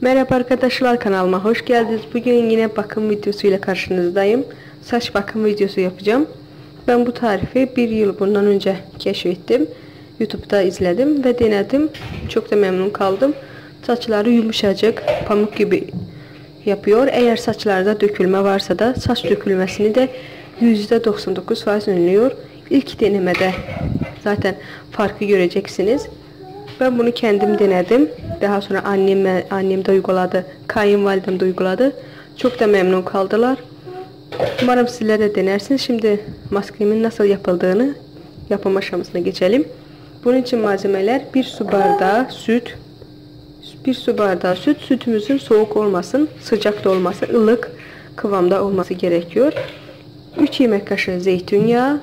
Merhaba arkadaşlar kanalıma hoş geldiniz. Bugün yine bakım videosu ile karşınızdayım. Saç bakım videosu yapacağım. Ben bu tarifi bir yıl bundan önce keşfettim. Youtube'da izledim ve denedim. Çok da memnun kaldım. Saçları yumuşacık, pamuk gibi yapıyor. Eğer saçlarda dökülme varsa da saç dökülmesini de %99 önlüyor. İlk denemede zaten farkı göreceksiniz. Ben bunu kendim denedim. Daha sonra annem, annem de uyguladı. Kayınvalidem de uyguladı. Çok da memnun kaldılar. Umarım sizler de denersiniz. Şimdi maskemin nasıl yapıldığını yapım aşamasına geçelim. Bunun için malzemeler bir su bardağı süt, bir su bardağı süt. Sütümüzün soğuk olmasın, sıcak da olmasın, ılık kıvamda olması gerekiyor. 3 yemek kaşığı zeytinyağı,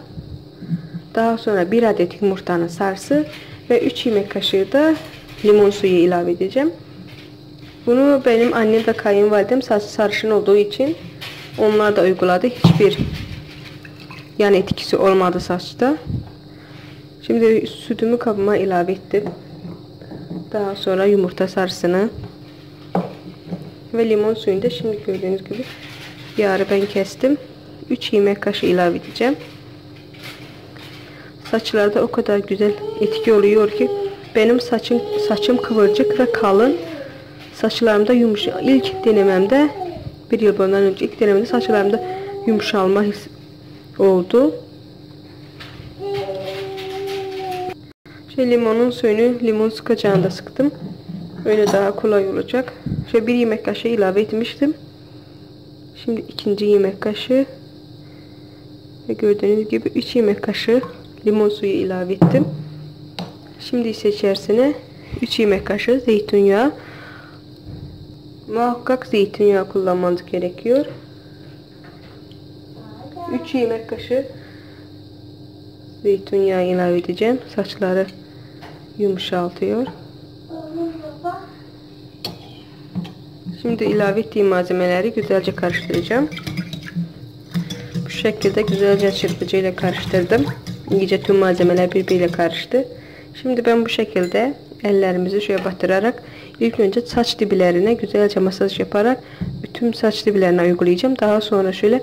daha sonra 1 adet yumurtanın sarısı ve 3 yemek kaşığı da limon suyu ilave edeceğim. Bunu benim annem ve kayınvalidem saç sarışın olduğu için onlar da uyguladı. Hiçbir yan etkisi olmadı saçta. Şimdi sütümü kabıma ilave ettim. Daha sonra yumurta sarısını ve limon suyunu da şimdi gördüğünüz gibi yarı ben kestim. 3 yemek kaşığı ilave edeceğim. Saçlarda o kadar güzel etki oluyor ki benim saçım saçım kıvırcık ve kalın. Saçlarımda yumuşak. İlk denememde bir yıl bundan önce ilk denememde saçlarımda yumuşalma his oldu. Şey limonun suyunu limon sıkacağında sıktım. Öyle daha kolay olacak. Şöyle bir yemek kaşığı ilave etmiştim. Şimdi ikinci yemek kaşığı ve gördüğünüz gibi 3 yemek kaşığı limon suyu ilave ettim. Şimdi ise içerisine 3 yemek kaşığı zeytinyağı. Muhakkak zeytinyağı kullanmanız gerekiyor. 3 yemek kaşığı zeytinyağı ilave edeceğim. Saçları yumuşaltıyor. Şimdi ilave ettiğim malzemeleri güzelce karıştıracağım. Bu şekilde güzelce çırpıcıyla karıştırdım. İyice tüm malzemeler birbiriyle karıştı. Şimdi ben bu şekilde ellerimizi şöyle batırarak ilk önce saç dibilerine güzelce masaj yaparak bütün saç diplerine uygulayacağım. Daha sonra şöyle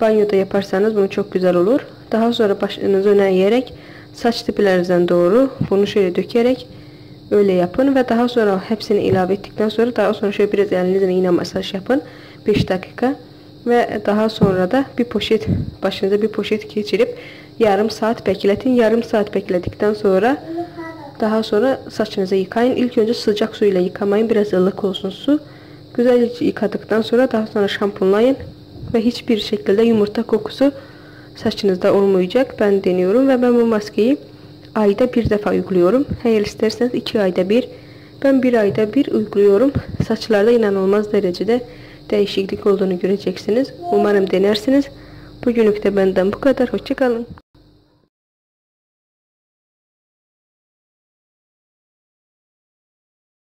banyoda yaparsanız bunu çok güzel olur. Daha sonra başınızı öne eğerek saç diplerinizden doğru bunu şöyle dökerek öyle yapın ve daha sonra hepsini ilave ettikten sonra daha sonra şöyle biraz elinizle yine masaj yapın 5 dakika ve daha sonra da bir poşet başınıza bir poşet geçirip yarım saat bekletin. Yarım saat bekledikten sonra daha sonra saçınızı yıkayın. İlk önce sıcak suyla yıkamayın. Biraz ılık olsun su. Güzel yıkadıktan sonra daha sonra şampuanlayın. Ve hiçbir şekilde yumurta kokusu saçınızda olmayacak. Ben deniyorum ve ben bu maskeyi ayda bir defa uyguluyorum. Eğer isterseniz iki ayda bir. Ben bir ayda bir uyguluyorum. Saçlarda inanılmaz derecede değişiklik olduğunu göreceksiniz. Umarım denersiniz. Bugünlük de benden bu kadar. Hoşçakalın.